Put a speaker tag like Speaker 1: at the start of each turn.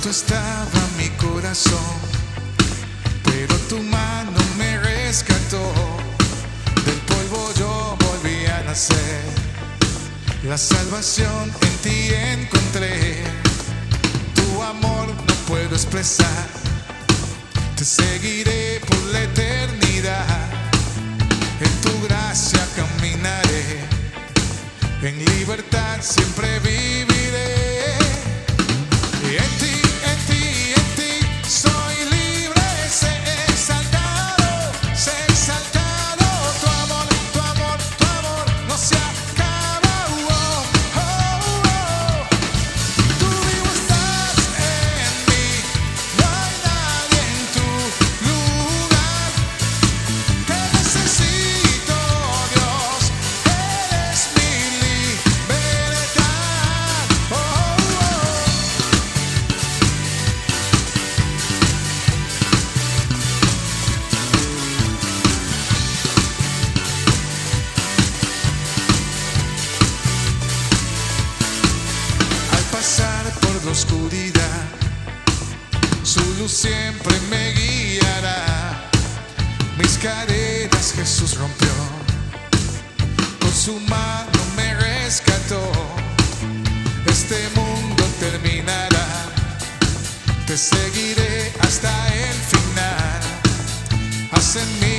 Speaker 1: Roto estaba mi corazón, pero tu mano me rescató. Del polvo yo volví a nacer. La salvación en ti encontré. Tu amor no puedo expresar. Te seguiré por la eternidad. En tu gracia caminaré. En libertad siempre viviré. La oscuridad, su luz siempre me guiará. Mis cadenas Jesús rompió, con su mano me rescató. Este mundo terminará, te seguiré hasta el final. Ascender